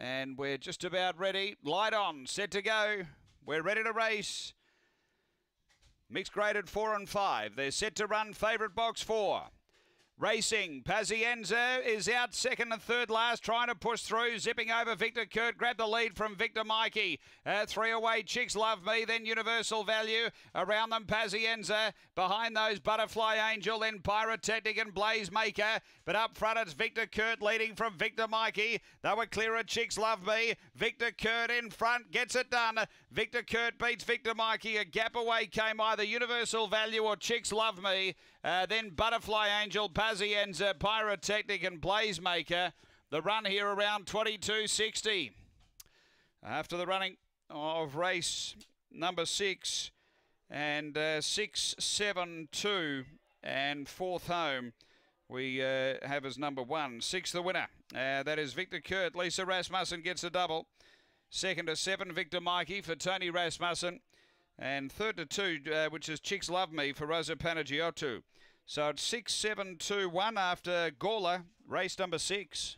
And we're just about ready. Light on, set to go. We're ready to race. Mixed graded four and five. They're set to run favourite box four. Racing, Pazienza is out second and third last, trying to push through, zipping over Victor Kurt. Grab the lead from Victor Mikey. Uh, three away, Chicks Love Me, then Universal Value. Around them, Pazienza. Behind those, Butterfly Angel, then Pyrotechnic and Blaze Maker. But up front, it's Victor Kurt leading from Victor Mikey. They were clearer, Chicks Love Me. Victor Kurt in front, gets it done. Victor Kurt beats Victor Mikey. A gap away came either Universal Value or Chicks Love Me. Uh, then Butterfly Angel, Pazienza, Pyrotechnic and Blazemaker. The run here around 22.60. After the running of race number six and uh, six, seven, two, and fourth home, we uh, have as number one. Six, the winner. Uh, that is Victor Kurt. Lisa Rasmussen gets a double. Second to seven, Victor Mikey for Tony Rasmussen. And third to two, uh, which is Chicks Love Me for Rosa Panagiotou. So it's six, seven, two, one after Gawler, race number six.